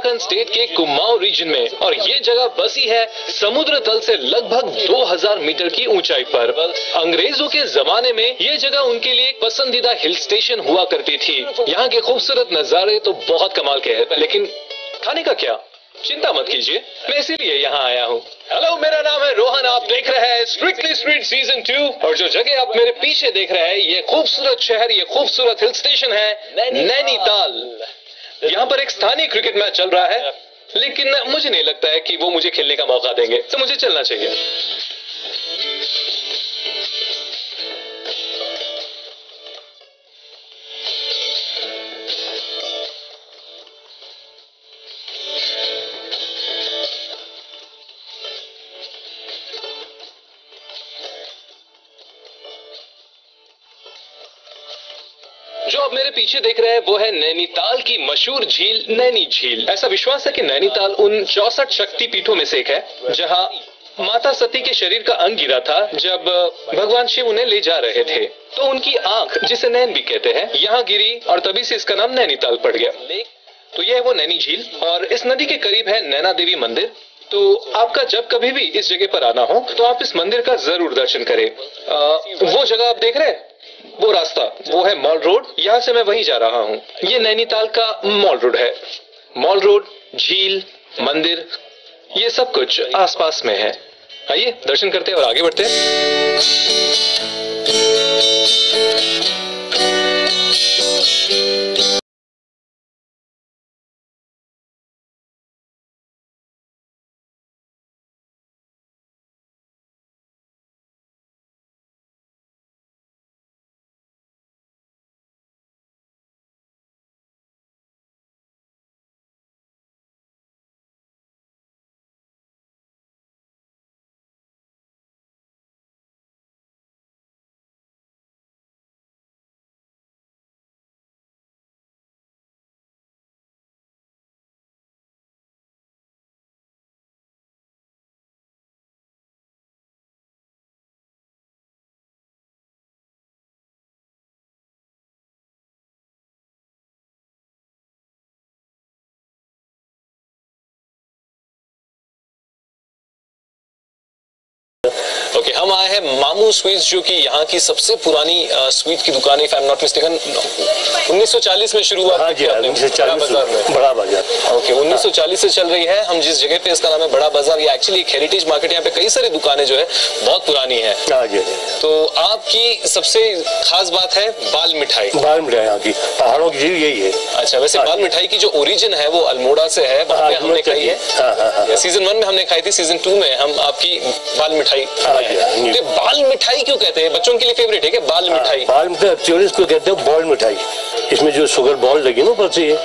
Uttarakhand state के Kumaon reason में। और ये जगह बसी है समुद्र तल से लगभग 2000 मीटर की ऊंचाई पर। अंग्रेज़ों के जमाने में ये जगह उनके लिए एक पसंदीदा हिल स्टेशन हुआ करती थी। यहाँ के खूबसूरत नजारे तो बहुत कमाल के हैं लेकिन खाने का क्या? चिंता मत कीजिए मैं इसीलिए यहाँ आया हूँ। हेलो मेरा नाम है रोहन आप देख रहे हैं स्ट्रिक्टली स्ट्रीट सीज़न टू और जो जगह आप मेरे पीछे देख रहे हैं ये खूबसूरत शहर ये खूबसूरत हिल स्टेशन है नैनीताल। यहाँ पर एक स्थानीय क्रिकेट मैच चल रहा है, लेकिन मुझे नहीं लगता है कि वो मुझे खेलने का मौका देंगे। तो मुझे चलना चाहिए। मेरे पीछे देख रहे हैं वो है नैनीताल की मशहूर झील नैनी झील। ऐसा विश्वास है कि नैनीताल उन चौसठ शक्ति पीठों में से एक है जहाँ माता सती के शरीर का अंग गिरा था जब भगवान शिव उन्हें ले जा रहे थे। तो उनकी आँख जिसे नैन भी कहते हैं यहाँ गिरी और तभी से इसका नाम नैनीताल पड़ गया। तो यह है वो नैनी झील और इस नदी के करीब है नैना देवी मंदिर। तो आपका जब कभी भी इस जगह पर आना हो तो आप इस मंदिर का ज़रूर दर्शन करें। आ, वो जगह आप देख रहे हैं? वो रास्ता, वो है मॉल रोड, यहाँ से मैं वहीं जा रहा हूँ। ये नैनीताल का मॉल रोड है। मॉल रोड, झील, मंदिर, ये सब कुछ आसपास में है। आइए, दर्शन करते हैं और आगे बढ़ते हैं। ओके हम आए हैं मामू स्वीट्स जो कि यहाँ की सबसे पुरानी स्वीट की दुकान है if I am not mistaken 1940 में हाँ की जी हाँ बड़ा बाज़ार में। बड़ा बाज़ार। ओके 1940 से चल रही है। हम जिस जगह पे इसका नाम है बड़ा बाज़ार ये एक्चुअली एक हेरिटेज मार्केट यहाँ पे कई सारी दुकानें जो है बहुत पुरानी है। हाँ तो आपकी सबसे खास बात है बाल मिठाई। बाल मिठाई यहाँ की पहाड़ों की चीज़ यही है। अच्छा वैसे हाँ बाल मिठाई की जो ओरिजिन है वो अल्मोड़ा से है वहाँ पे हाँ, हमने खाई है। हाँ, हाँ, हाँ। सीज़न वन में हमने खाई थी सीज़न टू में हम आपकी बाल मिठाई हाँ जी, हाँ जी। तो ये बाल मिठाई क्यों कहते हैं? बच्चों के लिए फेवरेट है क्या? बाल मिठाई। बाल मिठाई एक्चुअली इसको कहते हैं बॉल मिठाई। इसमें जो शुगर बॉल लगी ना ऊपर से ये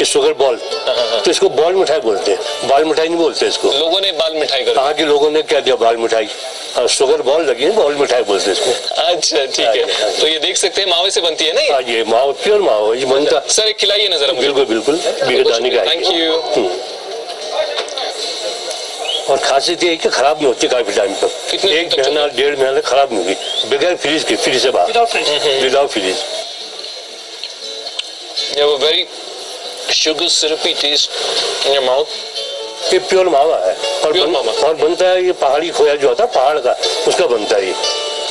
ये शुगर बॉल तो इसको बॉल मिठाई बोलते हैं। बाल मिठाई नहीं बोलते इसको। लोगों ने बाल मिठाई कर। कहाँ के लोगों ने क्या दिया बाल मिठाई? और शुगर बॉल लगी है बॉल मिठाई बोलते हैं इसको। अच्छा ठीक हाँ। है हाँ तो ये देख सकते हैं मावे से बनती है ना ये? हाँ माओ प्योर माओ ये बनता। सर खिलाइए नज़र बिल्कुल बिल्कुल। का थैंक ये। हम्म। और खासियत ये है कि खराब नहीं होती काफ़ी टाइम तक। एक महीना डेढ़ महीना खराब नहीं होगी बगैर फ्रीज के फ्रीज से बाहर। Without fridge You have a very sugar syrupy taste in your mouth. ये प्योर मावा है। और Pure बन, मावा। और बनता है ये पहाड़ी खोया जो होता है पहाड़ का उसका बनता है ये।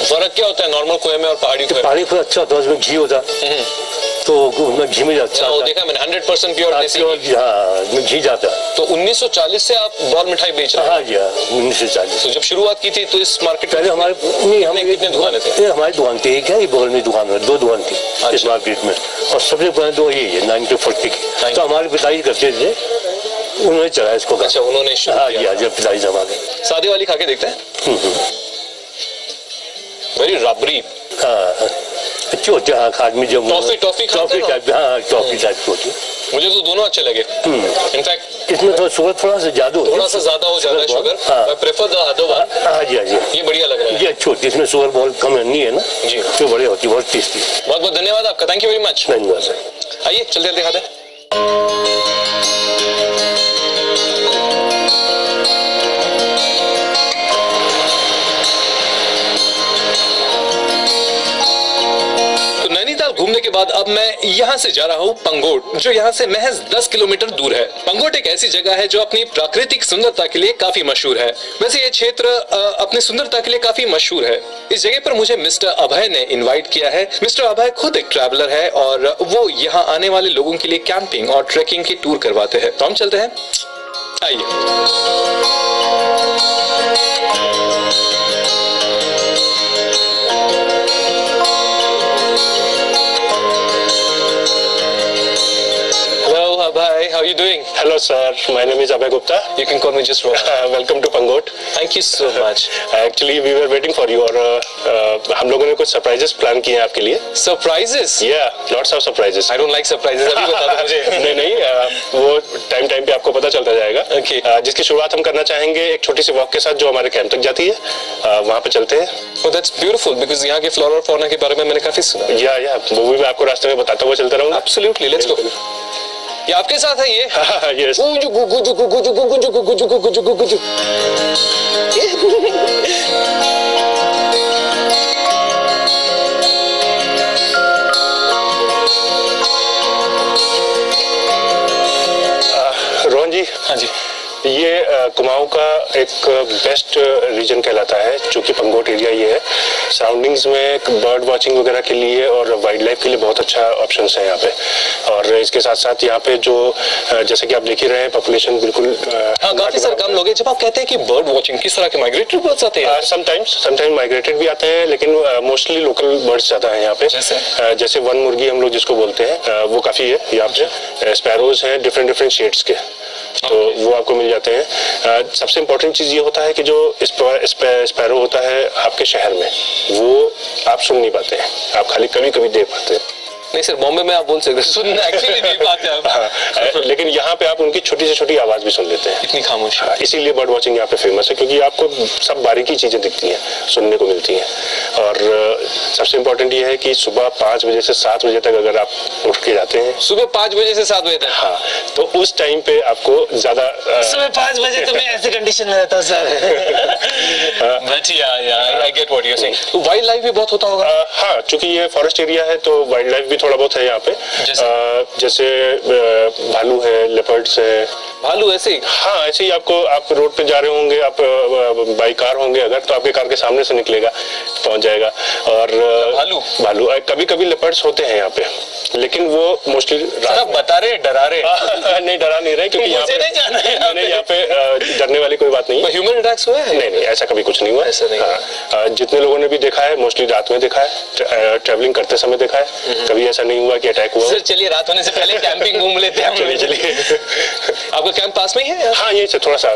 फ़र्क क्या होता है नॉर्मल खोए में और पहाड़ी खोए पहाड़ी खोया अच्छा होता है उसमें घी होता है। हम्म, तो उसमें घी में अच्छा हाँ, वो है देखा मैंने 100% परसेंट प्योर हाँ, देसी घी। हाँ घी जाता। तो 1940 से आप बॉल मिठाई बेच रहे हैं? हाँ जी हाँ उन्नीस सौ चालीस। तो जब शुरुआत की थी तो इस मार्केट पहले हमारे नहीं हम कितने- दुकानें थे? ये हमारी दुकान थी एक है ये बगल में दुकान है दो दुकान थी इस अच्छा। मार्केट में। और सबसे पुरानी दो यही है नाइनटीन फोर्टी की। तो हमारे पिताजी करते थे उन्होंने चलाया इसको। अच्छा उन्होंने शुरू हाँ जी हाँ जब पिताजी हमारे सादी वाली खा के देखते हैं? हम्म, हम्म। वेरी रबरी हाँ। अच्छी होती है हाँ आदमी जब टॉफी- टॉफी टॉफी हो? टाइप हाँ टॉफी टाइप की होती है। मुझे तो दोनों अच्छे लगे। हम्म। इनफैक्ट इसमें थोड़ा शुगर थोड़ा सा ज़्यादा थोड़ा सा ज़्यादा हो जाता है sugar. I prefer the other one हाँ जी हाँ जी। ये बढ़िया लग रहा है। ये अच्छी होती है इसमें शुगर बहुत कम नहीं है ना? जी। तो बढ़िया होती है बहुत टेस्टी बहुत बहुत धन्यवाद आपका। थैंक यू वेरी मच धन्यवाद सर आइए चलते चलते दिखाते हैं बाद अब मैं यहाँ से जा रहा हूँ पंगोट, जो यहाँ से महज 10 किलोमीटर दूर है। पंगोट एक ऐसी जगह है जो अपनी प्राकृतिक सुंदरता के लिए काफ़ी मशहूर है। वैसे ये क्षेत्र अपनी सुंदरता के लिए काफ़ी मशहूर है। इस जगह पर मुझे मिस्टर अभय ने इनवाइट किया है। मिस्टर अभय खुद एक ट्रैवलर है और वो यहाँ आने वाले लोगों के लिए कैंपिंग और ट्रेकिंग की टूर करवाते हैं। तो हम चलते हैं। आइए। How are you doing? Hello sir my name is Abhay Gupta You can call me just Rohan. Welcome to Pangot Thank you so much. Actually we were waiting for you और uh, हम लोगों ने कुछ surprises plan किए हैं आपके लिए Surprises? या lots of surprises I don't like surprises. अभी बता दो मुझे. नहीं नहीं uh, वो टाइम टाइम पे आपको पता चलता जाएगा Okay. Uh, जिसकी शुरुआत हम करना चाहेंगे एक छोटी सी वॉक के साथ जो हमारे कैंप तक जाती है uh, वहाँ पे चलते हैं Oh, that's beautiful because यहाँ के फ्लोरा और फौना के बारे में मैंने काफ़ी सुना. या या वो भी मैं आपको रास्ते में बताता हुआ चलता रहूँगा Absolutely. Let's go. ये आपके साथ है ये? यस गुजु गुजु गुजु गुजु गुजु गुजु गु गुजु. ये कुमाऊं का एक बेस्ट रीजन कहलाता है जो कि पंगोट एरिया ये है। सराउंडिंग्स में बर्ड वाचिंग वगैरह के लिए और वाइल्ड लाइफ के लिए बहुत अच्छा ऑप्शन है यहाँ पे। और इसके साथ साथ यहाँ पे जो जैसे कि आप देख ही रहे हैं पॉपुलेशन बिल्कुल हाँ काफ़ी सारे कम लोग हैं। जब आप कहते हैं कि बर्ड वॉचिंग किस तरह के माइग्रेटरी बर्ड्स आते हैं? समटाइम्स समटाइम माइग्रेटेड भी आते हैं लेकिन मोस्टली लोकल बर्ड्स ज़्यादा है यहाँ पे। जैसे? जैसे वन मुर्गी हम लोग जिसको बोलते हैं वो काफ़ी है यहाँ पे। स्पैरोज हैं डिफरेंट डिफरेंट शेड्स के। तो वो आपको मिल जाते हैं। सबसे इम्पोर्टेंट चीज़ ये होता है कि जो स्पैरो होता है आपके शहर में, वो आप सुन नहीं पाते हैं। आप खाली कभी कभी दे पाते हैं। नहीं सर बॉम्बे में आप बोल सकते हैं। सुनना एक्चुअली नहीं पाते आप। हाँ, लेकिन यहाँ पे आप उनकी छोटी से छोटी आवाज़ भी सुन लेते हैं। इतनी खामोशी। हाँ, इसीलिए बर्ड वॉचिंग यहाँ पे फ़ेमस है क्योंकि आपको सब बारीकी चीज़ें दिखती हैं सुनने को मिलती हैं। और सबसे इम्पोर्टेंट ये है कि सुबह पाँच बजे से सात बजे तक अगर आप उठ के जाते हैं सुबह पाँच बजे से सात बजे तक? हाँ तो उस टाइम पे आपको ज़्यादा सुबह पाँच बजे तो मैं ऐसे कंडीशन में रहता sir. But yeah yeah I get what you are saying wildlife भी बहुत होता होगा। हाँ। चूँकि ये फॉरेस्ट एरिया है तो वाइल्ड लाइफ भी थोड़ा बहुत है यहाँ पे जैसे? आ, जैसे भालू है लेपर्ड्स है भालू ऐसे ही? हाँ ऐसे ही आपको आप रोड पे जा रहे होंगे आप बाई कार होंगे अगर तो आपके कार के सामने से निकलेगा पहुँच जाएगा। और भालू? भालू कभी कभी लेपर्ड्स होते हैं यहाँ पे लेकिन वो मोस्टली बता रहे डरा रहे? नहीं डरा नहीं रहे क्योंकि यहाँ पे नहीं यहाँ पे। डरने वाली कोई बात नहीं। है ह्यूमन अटैक्स हुए नहीं नहीं ऐसा कभी कुछ नहीं हुआ। ऐसा नहीं हाँ, जितने लोगों ने भी देखा है मोस्टली रात में देखा है ट्रेवलिंग करते समय देखा है कभी ऐसा नहीं हुआ कि अटैक हुआ चलिए रात होने से पहले कैंपिंग घूम लेते हैं चलिए चलिए। आपका कैंप पास में ही है हाँ ये से थोड़ा सा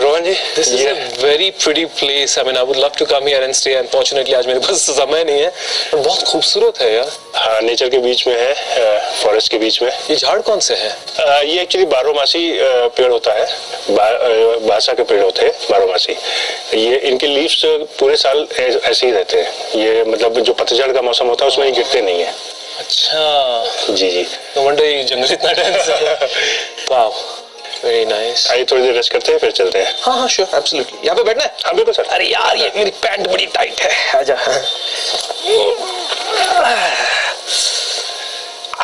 रोहन जी This is very pretty place. I mean, I would love to come here and stay. Unfortunately, आज मेरे पास समय नहीं है। पर बहुत खूबसूरत है यार। हाँ नेचर के बीच में है फॉरेस्ट के बीच में। ये झाड़ कौन से है? ये एक्चुअली बारहमासी पेड़ होता है। बा, बासा के पेड़ होते हैं बारहमासी ये इनके लीव्स पूरे साल ऐसे ही रहते हैं। ये मतलब जो पतझड़ का मौसम होता है उसमें ये गिरते नहीं है। अच्छा। जी जी। Wonder ये जंगल इतना डेंस है। वाओ वेरी नाइस आइए थोड़ी देर रेस्ट करते हैं फिर चलते हैं। हाँ हाँ श्योर एब्सोल्युटली यहाँ पे बैठना है? हाँ बिल्कुल सर अरे यार ये मेरी पैंट बड़ी टाइट है। आजा।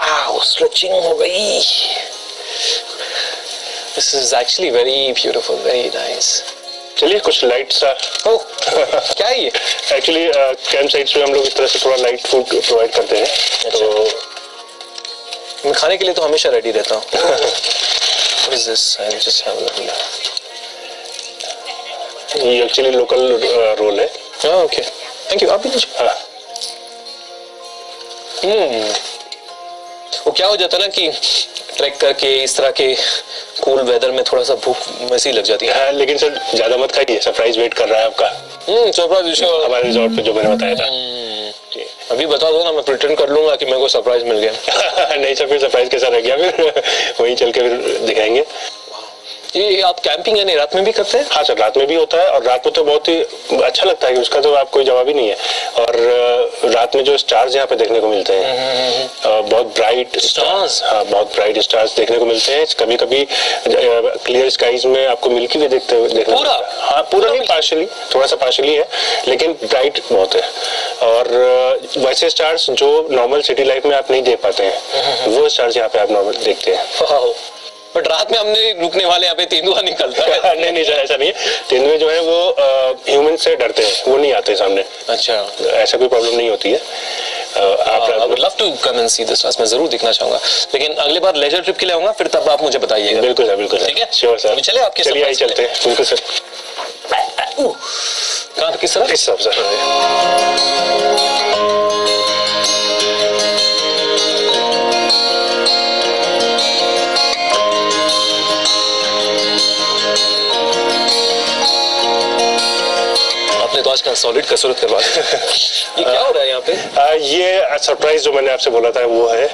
आओ स्ट्रेचिंग हो गई। This is actually very beautiful very nice चलिए कुछ लाइट सा ओह क्या है ये? एक्चुअली कैंप साइट्स में हम लोग इस तरह से थोड़ा लाइट फ़ूड प्रोवाइड करते हैं। तो मैं खाने के लिए तो हमेशा रेडी रहता हूँ। What is this? I'll just have a little. ये एक्चुअली लोकल रोल है हाँ ओके थैंक यू आप भी हाँ हम्म वो क्या हो जाता है ना कि ट्रैक करके इस तरह के कूल वेदर में थोड़ा सा भूख वैसी लग जाती है। हाँ, लेकिन सर ज़्यादा मत खाइए। सरप्राइज़ वेट कर रहा है आपका। हम्म सरप्राइज़ हमारे रिजॉर्ट पे जो मैंने बताया था। जी। अभी बता दो ना, मैं प्रिटेंड कर लूँगा कि मेरे को सरप्राइज़ मिल गया। नहीं सर फिर सरप्राइज़ कैसा रह गया? फिर वहीं चल के फिर दिखाएँगे। ये आप कैंपिंग यानी रात में भी करते हैं? हाँ सर रात में भी होता है और रात में तो बहुत ही अच्छा लगता है कि उसका तो आप कोई जवाब ही नहीं है। और रात में जो स्टार्स यहाँ पे देखने को मिलते हैं बहुत ब्राइट Stars? हाँ बहुत ब्राइट स्टार्स देखने को मिलते हैं। कभी कभी क्लियर स्काईज में आपको मिल्की वे देखते हुए देखने पूरा? हाँ। पूरा नहीं पार्शली थोड़ा सा पार्शली है लेकिन ब्राइट बहुत है। और वैसे स्टार्स जो नॉर्मल सिटी लाइफ में आप नहीं देख पाते हैं वो स्टार्स यहाँ पे आप नॉर्मल देखते हैं। बट रात में हमने रुकने वाले यहाँ पे तेंदुआ निकलता है। नहीं नहीं सर ऐसा नहीं है। तेंदुए जो है वो ह्यूमन से डरते हैं वो नहीं आते सामने। अच्छा। ऐसा कोई प्रॉब्लम नहीं होती है। आप I would love to come and see this मैं ज़रूर देखना चाहूँगा। लेकिन अगले बार लेजर ट्रिप के लिए आऊँगा फिर तब आप मुझे बताइएगा। बिल्कुल सर बिल्कुल ठीक है? श्योर सर चले आपके चलिए चलते हैं। बिल्कुल सर। कहाँ किस तरफ़? इस सर। का सॉलिड कसरत करवा ये क्या हो रहा है यहाँ पे? ये सरप्राइज़ जो मैंने आपसे बोला था वो है।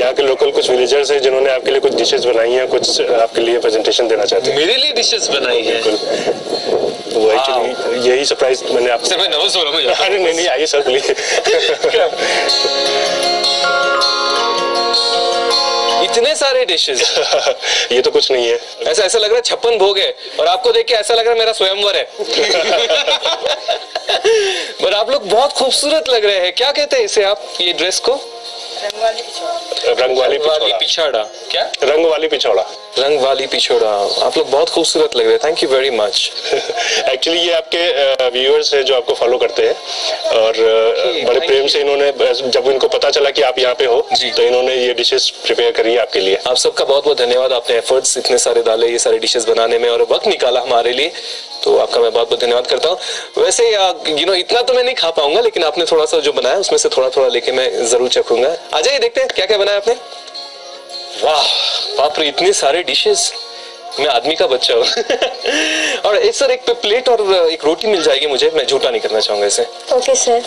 यहाँ के लोकल कुछ विलेजर्स है जिन्होंने आपके लिए कुछ डिशेज बनाई है कुछ आपके लिए प्रेजेंटेशन देना चाहते हैं। मेरे लिए डिशेज बनाई है? बिल्कुल। तो एक्चुअली यही सरप्राइज़ मैंने आपसे मैं नर्वस हो रहा हूँ अरे नहीं नहीं आइए सर प्लीज़ इतने सारे डिशेस ये तो कुछ नहीं है। ऐसा ऐसा लग रहा है छप्पन भोग है और आपको देख के ऐसा लग रहा है मेरा स्वयंवर है। पर आप लोग बहुत खूबसूरत लग रहे हैं। क्या कहते हैं इसे आप ये ड्रेस को? रंग वाली पिछौड़ा। क्या रंग वाली पिछौड़ा। रंग वाली पिछोड़ा। आप लोग बहुत खूबसूरत लग रहे हैं। Thank you very much actually ये आपके व्यूअर्स हैं जो आपको फॉलो करते हैं। और Okay, बड़े प्रेम you. से इन्होंने जब इनको पता चला कि आप यहाँ पे हो जी। तो इन्होंने ये डिशेस प्रिपेयर करी। आपके लिए। आप सबका बहुत बहुत धन्यवाद। आपने एफर्ट्स इतने सारे डाले, ये सारे डिशेस बनाने में और वक्त निकाला हमारे लिए। तो आपका मैं बहुत बहुत धन्यवाद करता हूँ। वैसे यू नो इतना तो मैं नहीं खा पाऊँगा, लेकिन आपने थोड़ा सा जो बनाया, उसमें से थोड़ा थोड़ा लेके मैं ज़रूर चखूँगा। आ जाइए, देखते हैं क्या क्या बनाया आपने। वाह, बाप रे, इतने सारे डिशेस मैं आदमी का बच्चा हूँ। और एक सर एक प्लेट और, एक रोटी मिल जाएगी मुझे। मैं झूठा नहीं करना चाहूँगा इसे। ओके सर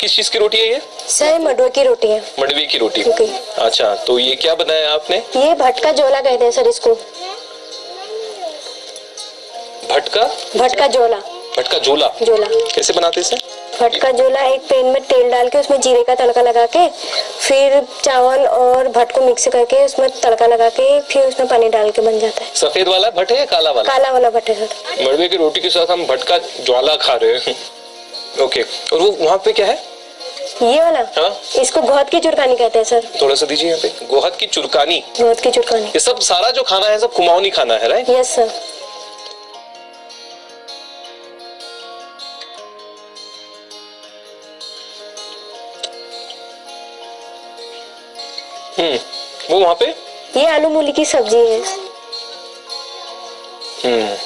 किस चीज़ की रोटी है ये? सर मडुआ की रोटी है। मडवे की रोटी। अच्छा तो ये क्या बनाया आपने? ये भटका जोला कहते हैं सर इसको। भटका भटका जोला भटका जोला जोला कैसे बनाते इसे भटका जोला एक पैन में तेल डाल के उसमें जीरे का तड़का लगा के फिर चावल और भट को मिक्स करके उसमें तड़का लगा के फिर उसमें पानी डाल के बन जाता है। सफ़ेद वाला भट है या काला वाला? काला वाला भट है सर। मड़वे की रोटी के साथ हम भटका ज्वाला खा रहे हैं। ओके और वो वहाँ पे क्या है? ये वाला? हाँ। इसको घोत की चुरकानी कहते हैं सर। थोड़ा सा दीजिए यहाँ पे। गोहत की चुरकानी। घोत की चुरकानी। ये सब सारा जो खाना है सब कुमाऊनी खाना है राइट यस सर हम्म। वो वहाँ पे? ये आलू मूली की सब्ज़ी है। हम्म।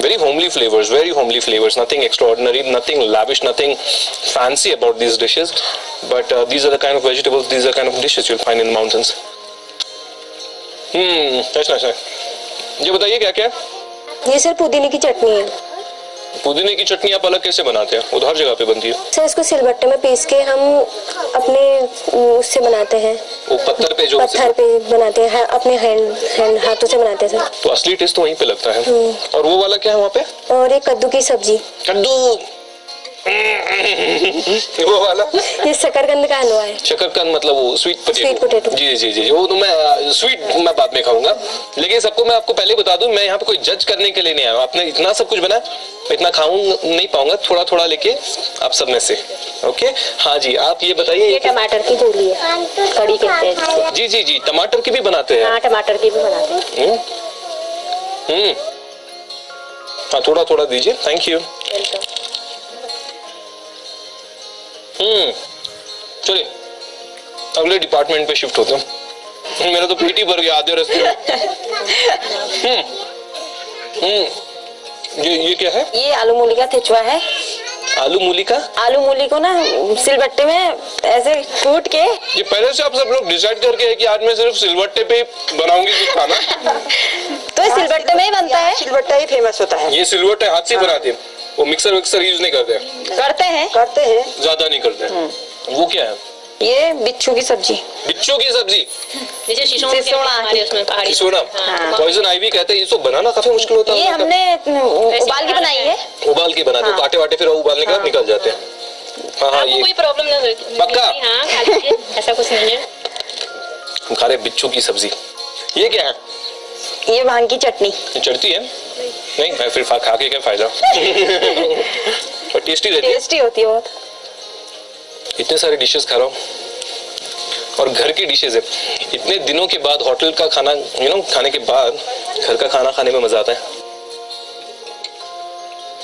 Very homely flavors very homely flavors nothing extraordinary nothing lavish nothing fancy about these dishes but uh, these are the kind of vegetables these are kind of dishes you'll find in the mountains hmm that's nice nice. ये बताइए क्या क्या है ये sir पुदीने की चटनी है पुदीने की चटनी आप अलग कैसे बनाते हैं? वो हर जगह पे बनती है। सर इसको सिलबट्टे में पीस के हम अपने उससे बनाते हैं। वो पत्थर पे जो पत्थर पे बनाते हैं है- अपने हैंड हैंड हाथों से बनाते हैं सर। तो असली टेस्ट तो वहीं पे लगता है। और वो वाला क्या है वहाँ पे? और एक कद्दू की सब्ज़ी। कद्दू! वो वाला? ये शकरकंद का हलवा है। शकरकंद मतलब वो स्वीट Sweet पोटेटो जी जी जी वो तो मैं स्वीट मैं बाद में खाऊँगा। लेकिन सबको मैं आपको पहले बता दूँ मैं यहाँ पे कोई जज करने के लिए नहीं आया हूँ। आपने इतना सब कुछ बनाया इतना खाऊं नहीं पाऊँगा थोड़ा थोड़ा लेके आप सब में से। ओके हाँ जी आप ये बताइए। ये ये टमाटर की गोली है। कड़ी कहते हैं जी जी जी टमाटर की भी बनाते हैं। हाँ टमाटर की भी बनाते हैं। हम्म। हम्म। हाँ थोड़ा थोड़ा दीजिए थैंक यू हम्म। चलिए अगले डिपार्टमेंट पे शिफ्ट होते हैं मेरा तो पेट ही भर गया आधे रास्ते में। हम्म। हम्म। ये ये क्या है? ये आलू मूली का थिचवा है। आलू मूली का? आलू मूली को ना सिलबट्टे में ऐसे कूट के। ये पहले से आप सब लोग डिसाइड करके है कि आज मैं सिर्फ़ सिलबट्टे पे ही बनाऊँगी कुछ खाना? तो सिलबट्टे में ही बनता है। सिलबट्टा ही फ़ेमस होता है। ये सिलवट्टे हाथ से बनाते हैं। वो मिक्सर विक्सर यूज़ नहीं करते। करते हैं। करते हैं। ज़्यादा नहीं करते। वो क्या है? ये बिच्छू की सब्ज़ी। बिच्छू की सब्ज़ी? जैसे हाँ। पॉइजन आईवी कहते हैं ये तो बनाना काफ़ी मुश्किल होता है। ये हमने उबाल के बनाई है। उबाल के बनाते हो हाँ। कांटे वाटे फिर उबालने के बाद हाँ। निकल जाते हैं। हाँ हाँ ये कोई प्रॉब्लम ना हो पक्का? हाँ ऐसा कुछ नहीं है। खा रहे बिच्छू की सब्ज़ी। ये क्या है? ये भाँग की चटनी चढ़ती है? नहीं मैं फिर खा के क्या फ़ायदा? और टेस्टी रहती है। टेस्टी होती है बहुत। इतने सारे डिशेस खा रहा हूँ। और घर की डिशेस है। इतने दिनों के बाद होटल का खाना यू नो खाने के बाद घर का खाना खाने में मज़ा आता है।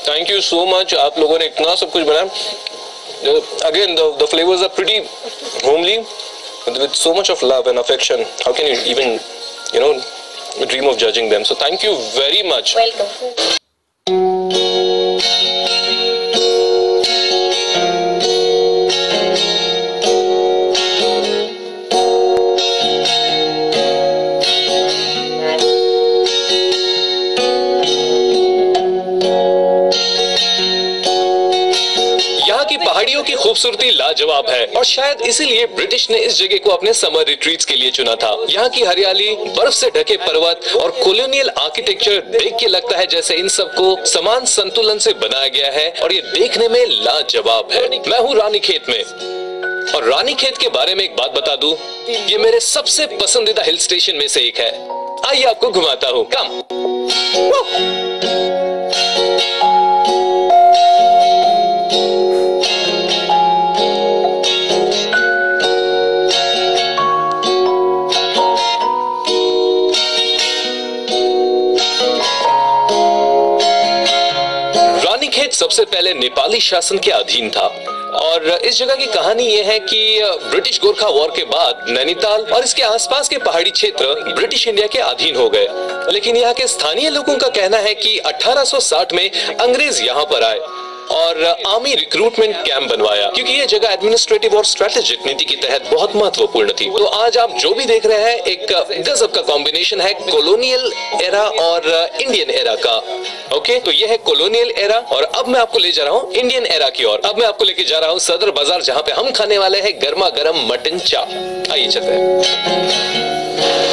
थैंक यू सो मच आप लोगों ने इतना सब कुछ बनाया। Again the flavours are pretty homely with so much of love and affection how can you even you know dream of judging them so thank you very much welcome यहाँ की पहाड़ियों की खूबसूरती लाजवाब है। और शायद इसीलिए ब्रिटिश ने इस जगह को अपने समर रिट्रीट्स के लिए चुना था। यहाँ की हरियाली, बर्फ़ से ढके पर्वत और कोलोनियल आर्किटेक्चर देख के लगता है जैसे इन सबको समान संतुलन से बनाया गया है और ये देखने में लाजवाब है। मैं हूँ रानी खेत में। और रानी खेत के बारे में एक बात बता दूँ, ये मेरे सबसे पसंदीदा हिल स्टेशन में से एक है। आइए आपको घुमाता हूँ। कम सबसे पहले नेपाली शासन के अधीन था। और इस जगह की कहानी यह है कि ब्रिटिश गोरखा वॉर के बाद नैनीताल और इसके आसपास के पहाड़ी क्षेत्र ब्रिटिश इंडिया के अधीन हो गए। लेकिन यहाँ के स्थानीय लोगों का कहना है कि 1860 में अंग्रेज़ यहाँ पर आए। और आर्मी रिक्रूटमेंट कैंप बनवाया, क्योंकि ये जगह एडमिनिस्ट्रेटिव और स्ट्रेटेजिक नीति के तहत बहुत महत्वपूर्ण थी। तो आज आप जो भी देख रहे हैं, एक गजब का कॉम्बिनेशन है कॉलोनियल एरा और इंडियन एरा का। ओके तो ये है कॉलोनियल एरा और अब मैं आपको ले जा रहा हूँ इंडियन एरा की ओर। अब मैं आपको लेके जा रहा हूँ सदर बाज़ार, जहाँ पे हम खाने वाले हैं गर्मा गर्म मटन चाप। आइए चलते हैं।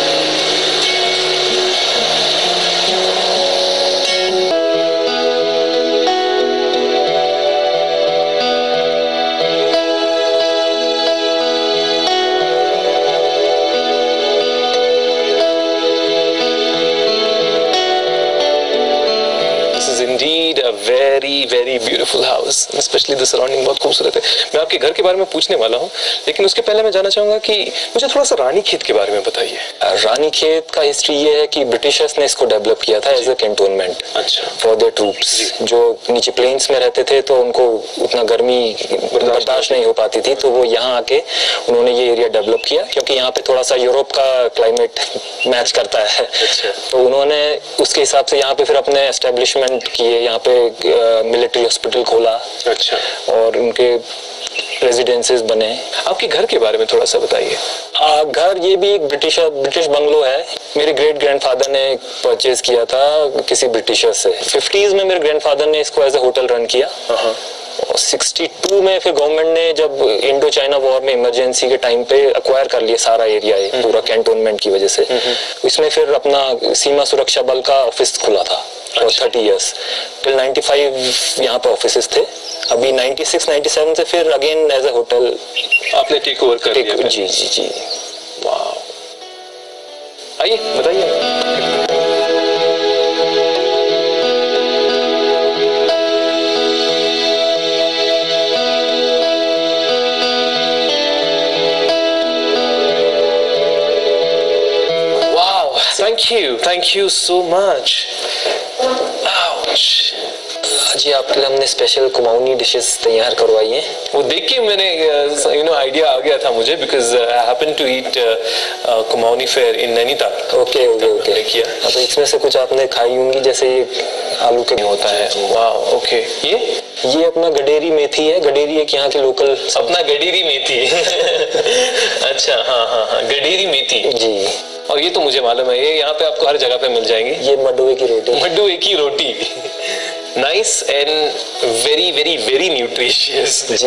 Very very beautiful house, especially the surrounding बहुत खूबसूरत है। मैं आपके घर के बारे में पूछने वाला हूँ लेकिन उसके पहले मैं जानना चाहूँगा कि मुझे थोड़ा सा रानी खेत के बारे में बताइए। रानी खेत का हिस्ट्री ये है कि ब्रिटिशर्स ने इसको डेवलप किया था एज ए कैंटोनमेंट अच्छा। फॉर देयर ट्रूप्स जो। नीचे प्लेन्स में रहते थे तो उनको उतना गर्मी बर्दाश्त नहीं हो पाती थी तो वो यहाँ आके उन्होंने ये एरिया डेवलप किया क्योंकि यहाँ पे थोड़ा सा यूरोप का क्लाइमेट मैच करता है। अच्छा। तो उन्होंने उसके हिसाब से यहाँ पे फिर अपने एस्टेब्लिशमेंट किए यहाँ पे मिलिट्री हॉस्पिटल खोला। अच्छा। और उनके रेजिडेंसेस बने। आपके घर के बारे में थोड़ा सा बताइए। घर ये भी एक ब्रिटिश ब्रिटिश बंगलो है। मेरे ग्रेट ग्रैंडफादर ने परचेज किया था किसी ब्रिटिशर से। फिफ्टीज में मेरे ग्रैंडफादर ने इसको एज ए होटल रन किया। सिक्सटी टू में फिर गवर्नमेंट ने जब इंडो चाइना वॉर में इमरजेंसी के टाइम पे अक्वायर कर लिया सारा एरिया पूरा कैंटोनमेंट की वजह से। इसमें फिर अपना सीमा सुरक्षा बल का ऑफ़िस खुला था। फॉर थर्टी ईयर्स फिर 95 यहाँ पे ऑफ़िस थे. अभी 96 97 से फिर अगेन एज ए होटल आपने टेक ओवर कर लिया। जी जी जी। वाह आइए बताइए। Thank you, thank you so much. Ouch. जी आपके लिए हमने स्पेशल कुमाऊनी डिशेस तैयार करवाई हैं। वो देख के मैंने यू नो आइडिया आ गया था मुझे because I happen to eat Kumaoni fare in Nainital okay okay okay देखिए। अब इसमें से कुछ आपने खाई होंगी जैसे ये आलू के होता है। वाह ओके ये? ये अपना गडेरी मेथी है। गडेरी एक यहाँ के लोकल अपना गडेरी मेथी। अच्छा हाँ हाँ हाँ। गडेरी मेथी। जी। और ये तो मुझे मालूम है ये यहाँ पे आपको हर जगह पे मिल जाएँगे। ये मडुए की रोटी। मडुए की रोटी। Nice and very very very nutritious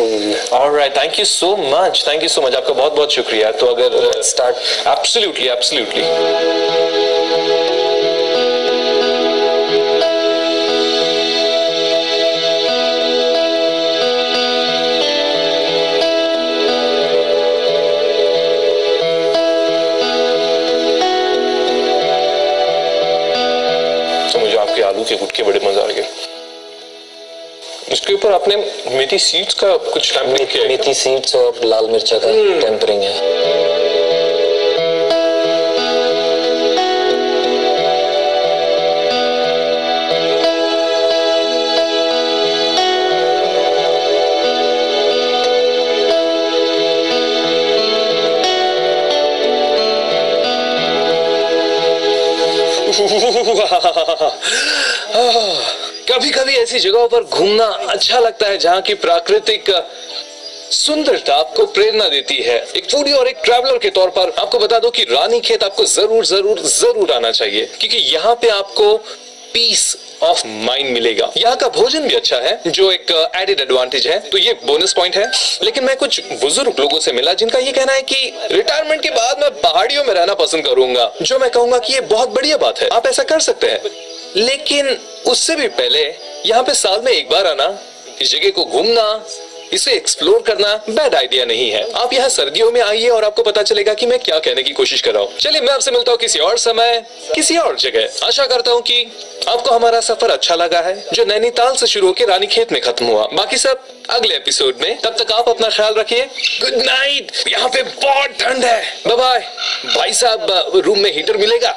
और thank you so much thank you so much आपका बहुत बहुत शुक्रिया। तो अगर स्टार्ट एब्सोल्युटली एब्सोल्युटली ऊपर आपने मेथी सीड्स का कुछ टैम्परिंग किया? मेथी सीड्स और लाल मिर्चा का टेम्परिंग है। कभी कभी ऐसी जगहों पर घूमना अच्छा लगता है जहाँ की प्राकृतिक सुंदरता आपको प्रेरणा देती है। एक फूडी और एक ट्रैवलर के तौर पर आपको बता दो कि रानी खेत आपको ज़रूर ज़रूर ज़रूर आना चाहिए, क्योंकि यहाँ पे आपको पीस ऑफ़ माइंड मिलेगा। यहाँ का भोजन भी अच्छा है, जो एक एडेड एडवांटेज है। तो ये बोनस पॉइंट है। लेकिन मैं कुछ बुज़ुर्ग लोगों से मिला, जिनका ये कहना है कि रिटायरमेंट के बाद मैं पहाड़ियों में रहना पसंद करूँगा, जो मैं कहूँगा कि ये बहुत बढ़िया बात है। आप ऐसा कर सकते हैं। लेकिन उससे भी पहले यहाँ पे साल में एक बार आना, इस जगह को घूमना इसे एक्सप्लोर करना बैड आइडिया नहीं है। आप यहाँ सर्दियों में आइए और आपको पता चलेगा कि मैं क्या कहने की कोशिश कर रहा हूँ। चलिए, मैं आपसे मिलता हूँ किसी और समय, किसी और जगह। आशा करता हूँ कि आपको हमारा सफ़र अच्छा लगा है, जो नैनीताल से शुरू होकर रानीखेत में खत्म हुआ। बाकी सब अगले एपिसोड में। तब तक आप अपना ख्याल रखिए। गुड नाइट यहाँ पे बहुत ठंड है। बाय बाय भाई साहब रूम में हीटर मिलेगा?